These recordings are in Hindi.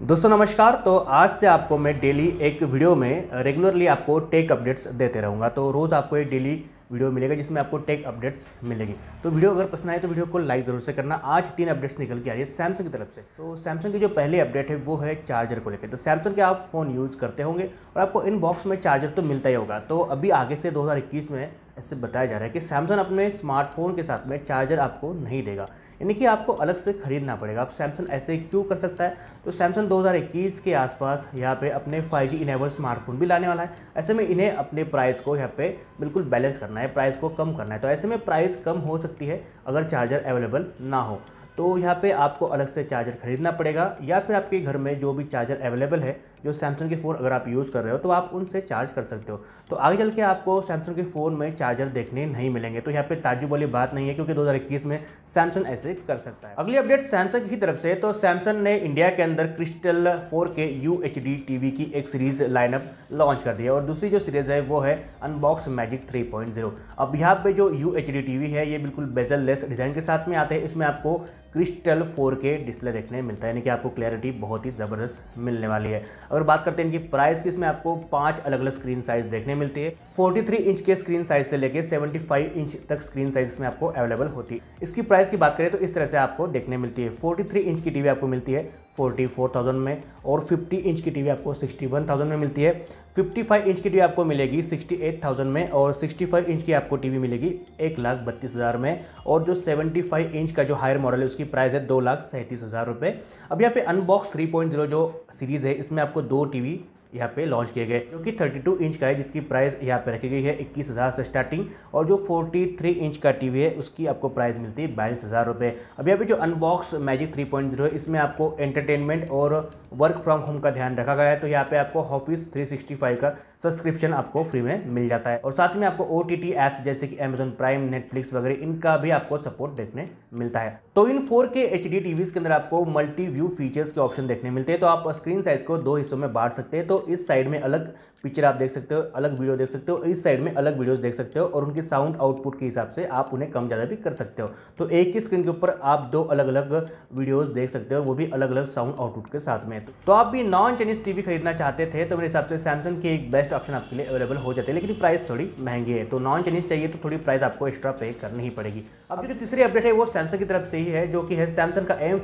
दोस्तों, नमस्कार। तो आज से आपको मैं डेली एक वीडियो में रेगुलरली आपको टेक अपडेट्स देते रहूँगा। तो रोज़ आपको एक डेली वीडियो मिलेगा जिसमें आपको टेक अपडेट्स मिलेगी। तो वीडियो अगर पसंद आए तो वीडियो को लाइक ज़रूर से करना। आज तीन अपडेट्स निकल के आ रही है सैमसंग की तरफ़ से। तो सैमसंग की जो पहली अपडेट है, वो है चार्जर को लेकर। तो सैमसंग के आप फ़ोन यूज़ करते होंगे और आपको इन बॉक्स में चार्जर तो मिलता ही होगा। तो अभी आगे से दो हज़ार इक्कीस में ऐसे बताया जा रहा है कि सैमसंग अपने स्मार्टफ़ोन के साथ में चार्जर आपको नहीं देगा। यानी कि आपको अलग से खरीदना पड़ेगा। अब सैमसंग ऐसे क्यों कर सकता है? तो सैमसंग 2021 के आसपास यहाँ पे अपने 5G जी इनेबल स्मार्टफ़ोन भी लाने वाला है। ऐसे में इन्हें अपने प्राइस को यहाँ पे बिल्कुल बैलेंस करना है प्राइस को कम करना है। तो ऐसे में प्राइस कम हो सकती है अगर चार्जर अवेलेबल ना हो। तो यहाँ पे आपको अलग से चार्जर खरीदना पड़ेगा या फिर आपके घर में जो भी चार्जर अवेलेबल है जो सैमसंग के फ़ोन अगर आप यूज़ कर रहे हो तो आप उनसे चार्ज कर सकते हो। तो आगे चल के आपको सैमसंग के फ़ोन में चार्जर देखने नहीं मिलेंगे। तो यहाँ पे ताजुब वाली बात नहीं है, क्योंकि 2021 में सैमसंग ऐसे कर सकता है। अगली अपडेट सैमसंग की तरफ़ से तो सैमसंग ने इंडिया के अंदर Crystal four K U H D TV की एक सीरीज़ लाइनअप लॉन्च कर दी है। और दूसरी जो सीरीज़ है, वो है अनबॉक्स मैजिक थ्री अब यहाँ पर जो यू एच डी है, ये बिल्कुल बेजल लेस डिज़ाइन के साथ में आते हैं। इसमें आपको क्रिस्टल 4K डिस्प्ले देखने मिलता है, यानी कि आपको क्लैरिटी बहुत ही ज़बरदस्त मिलने वाली है। अगर बात करते हैं इनकी प्राइस की, इसमें आपको पाँच अलग अलग स्क्रीन साइज़ देखने मिलती है। 43 इंच के स्क्रीन साइज़ से लेके 75 इंच तक स्क्रीन साइज़ इसमें आपको अवेलेबल होती है। इसकी प्राइस की बात करें तो इस तरह से आपको देखने मिलती है। 43 इंच की टीवी आपको मिलती है। 44,000 में और 50 इंच की टीवी आपको 61,000 में मिलती है। 55 इंच की टीवी आपको मिलेगी 68,000 में और 65 इंच की आपको टीवी मिलेगी एक लाख बत्तीस हज़ार में और जो 75 इंच का जो हायर मॉडल है उसकी प्राइस है दो लाख सैंतीस हज़ार रुपये अब यहाँ पे अनबॉक्स 3.0 जो सीरीज़ है इसमें आपको दो टीवी यहाँ पे लॉन्च किए गए, जो कि 32 इंच का है, जिसकी प्राइस यहाँ पे रखी गई है इक्कीस हज़ार से स्टार्टिंग और जो 43 इंच का टीवी है, उसकी आपको प्राइस मिलती है बाईस हज़ार रुपये यहाँ पे जो अनबॉक्स मैजिक 3.0 है, इसमें आपको एंटरटेनमेंट और वर्क फ्रॉम होम का ध्यान रखा गया है तो यहाँ पे आपको ऑफ़िस 365 का सब्सक्रिप्शन आपको फ्री में मिल जाता है। और साथ में आपको ओ टी ऐप्स जैसे कि अमेजोन प्राइम नेटफ्लिक्स वगैरह, इनका भी आपको सपोर्ट देखने मिलता है। तो इन फोर के एच के अंदर आपको मल्टी व्यू फीचर्स के ऑप्शन देखने मिलते हैं तो आप स्क्रीन साइज़ को दो हिस्सों में बांट सकते हैं तो इस साइड में अलग पिक्चर आप देख सकते हो, अलग वीडियो देख सकते हो, इस साइड में अलग वीडियोस देख सकते हो और उनकी साउंड आउटपुट के हिसाब से आप उन्हें कम ज़्यादा भी कर सकते हो। तो एक ही स्क्रीन के ऊपर आप दो अलग अलग वीडियोस देख सकते हो, वो भी अलग अलग साउंड आउटपुट के साथ में। तो आप भी नॉन चाइनीज़ टीवी खरीदना चाहते थे तो मेरे हिसाब से सैमसंग की एक बेस्ट ऑप्शन आपके लिए अवेलेबल हो जाते हैं लेकिन प्राइस थोड़ी महँगी है। तो नॉन चाइनीज़ चाहिए तो थोड़ी प्राइस आपको एक्स्ट्रा पे करनी ही पड़ेगी। अब जो तीसरी अपडेट है, वो सैमसंग की तरफ़ से ही है, जो कि है सैमसंग का एम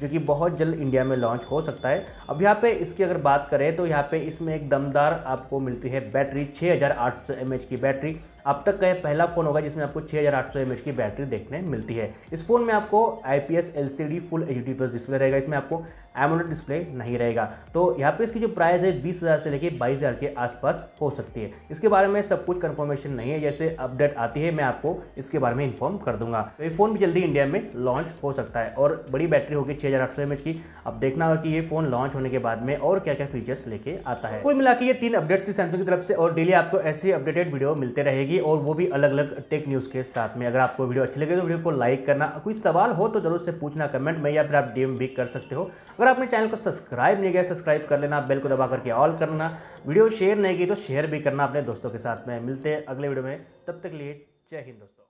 जो कि बहुत जल्द इंडिया में लॉन्च हो सकता है। अब यहाँ पे इसकी अगर बात करें तो यहाँ पे इसमें एक दमदार आपको मिलती है बैटरी छः हज़ार आठ सौ एम की बैटरी। अब तक का यह पहला फ़ोन होगा जिसमें आपको 6800 हज़ार की बैटरी देखने मिलती है। इस फ़ोन में आपको I P S L C D full H D plus display रहेगा। इसमें आपको एमोलेड डिस्प्ले नहीं रहेगा। तो यहाँ पे इसकी जो प्राइस है बीस हज़ार से लेकर बाईस हज़ार के आसपास हो सकती है। इसके बारे में सब कुछ कंफर्मेशन नहीं है। जैसे अपडेट आती है, मैं आपको इसके बारे में इन्फॉर्म कर दूँगा। तो ये फ़ोन भी जल्दी इंडिया में लॉन्च हो सकता है और बड़ी बैटरी होगी छः हज़ार आठ सौ की। अब देखना होगा कि ये फ़ोन लॉन्च होने के बाद में और क्या क्या फीचर्स लेके आता है। कुल मिला के ये तीन अपडेट्स सैमसंग की तरफ़ से और डेली आपको ऐसी अपडेटेड वीडियो मिलते रहेगी। और वो भी अलग अलग टेक न्यूज़ के साथ में। अगर आपको वीडियो अच्छी लगे तो वीडियो को लाइक करना। कोई सवाल हो तो ज़रूर से पूछना कमेंट में या फिर आप डीएम भी कर सकते हो। अगर आपने चैनल को सब्सक्राइब नहीं किया सब्सक्राइब कर लेना। बेल को दबा करके ऑल करना वीडियो शेयर नहीं की तो शेयर भी करना अपने दोस्तों के साथ में। मिलते हैं अगले वीडियो में। तब तक लिए जय हिंद दोस्तों।